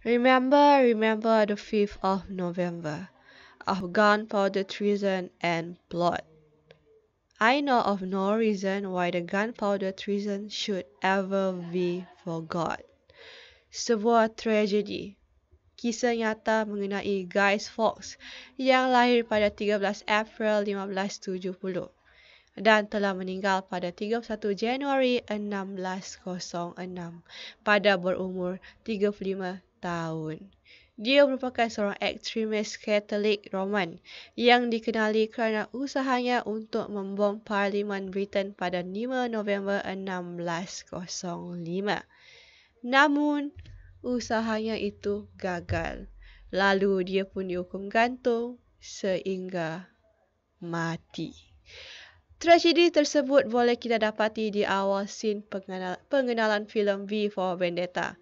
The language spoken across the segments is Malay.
Remember, remember the 5th of November of gunpowder treason and blood. I know of no reason why the gunpowder treason should ever be forgot. Sebuah tragedi. Kisah nyata mengenai Guy Fawkes yang lahir pada 13 April 1570 dan telah meninggal pada 31 Januari 1606 pada berumur 35 tahun. Dia merupakan seorang ekstremis Katolik Roman yang dikenali kerana usahanya untuk membom Parlimen Britain pada 5 November 1605. Namun, usahanya itu gagal. Lalu dia pun dihukum gantung sehingga mati. Tragedi tersebut boleh kita dapati di awal scene pengenalan filem V for Vendetta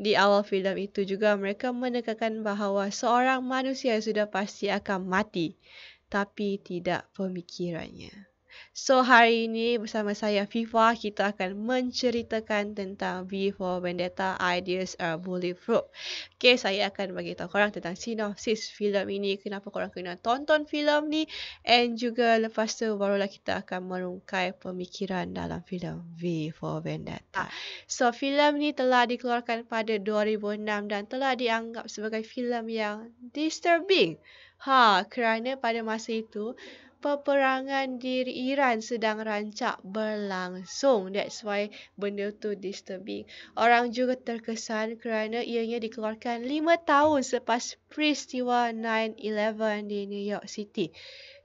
di awal filem itu juga mereka menekankan bahawa seorang manusia sudah pasti akan mati tapi tidak pemikirannya. So hari ini bersama saya FIFA kita akan menceritakan tentang V for Vendetta Ideas are Bulletproof. Okay, saya akan bagi tahu korang tentang sinopsis filem ini, kenapa korang kena tonton filem ni and juga lepas tu barulah kita akan merungkai pemikiran dalam filem V for Vendetta. So filem ni telah dikeluarkan pada 2006 dan telah dianggap sebagai filem yang disturbing. Ha, kerana pada masa itu peperangan di Iran sedang rancak berlangsung. That's why benda tu disturbing. Orang juga terkesan kerana ianya dikeluarkan lima tahun selepas peristiwa 9-11 di New York City.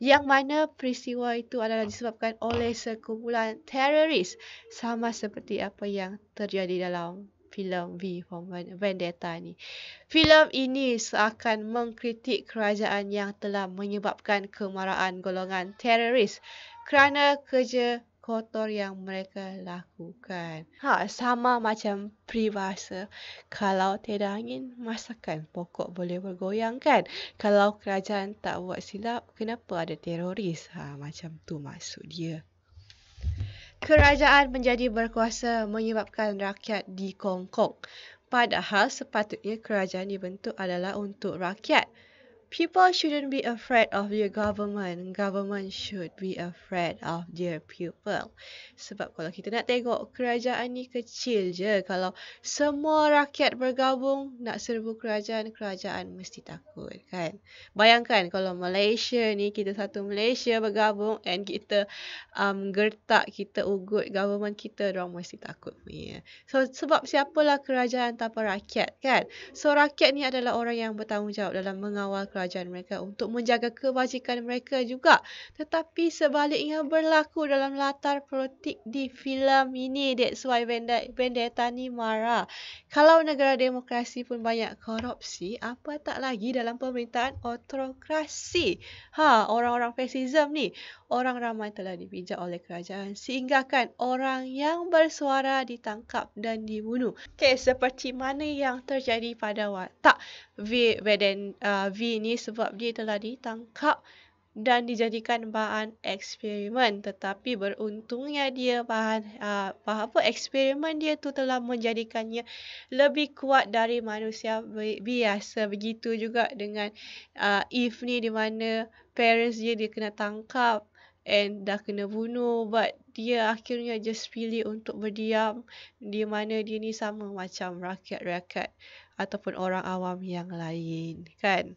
Yang mana peristiwa itu adalah disebabkan oleh sekumpulan teroris sama seperti apa yang terjadi dalam filem V for Vendetta ni. Filem ini seakan mengkritik kerajaan yang telah menyebabkan kemarahan golongan teroris kerana kerja kotor yang mereka lakukan. Ha, sama macam peribahasa, kalau tiada angin, masakan pokok boleh bergoyang kan? Kalau kerajaan tak buat silap, kenapa ada teroris? Ha, macam tu maksud dia. Kerajaan menjadi berkuasa menyebabkan rakyat dikongkong. Padahal sepatutnya kerajaan dibentuk adalah untuk rakyat. People shouldn't be afraid of their government. Government should be afraid of their people. Sebab kalau kita nak tengok kerajaan ni kecil je. Kalau semua rakyat bergabung nak serbu kerajaan, kerajaan mesti takut kan. Bayangkan kalau Malaysia ni, kita satu Malaysia bergabung and kita um, gertak, kita ugut government kita, orang mesti takut. Yeah. So sebab siapalah kerajaan tanpa rakyat kan. So rakyat ni adalah orang yang bertanggungjawab dalam mengawal kerajaan mereka untuk menjaga kebajikan mereka juga. Tetapi sebaliknya berlaku dalam latar politik di filem ini. That's why Vendetta ni marah. Kalau negara demokrasi pun banyak korupsi, apa tak lagi dalam pemerintahan autokrasi. Ha, orang-orang fascism ni, orang ramai telah dipijak oleh kerajaan sehingga kan orang yang bersuara ditangkap dan dibunuh. Okay, seperti mana yang terjadi pada watak V, v, uh, v ini sebab dia telah ditangkap dan dijadikan bahan eksperimen. Tetapi beruntungnya dia bahan uh, apa eksperimen dia tu telah menjadikannya lebih kuat dari manusia biasa. Begitu juga dengan uh, Eve ni di mana parents dia dia kena tangkap and dah kena bunuh but dia akhirnya just pilih untuk berdiam di mana dia ni sama macam rakyat-rakyat ataupun orang awam yang lain kan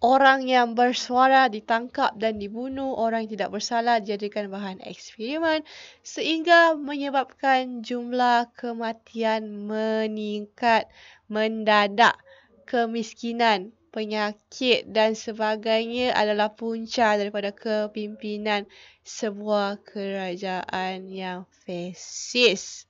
Orang yang bersuara ditangkap dan dibunuh, orang yang tidak bersalah dijadikan bahan eksperimen sehingga menyebabkan jumlah kematian meningkat mendadak. Kemiskinan, penyakit dan sebagainya adalah punca daripada kepimpinan sebuah kerajaan yang fasis.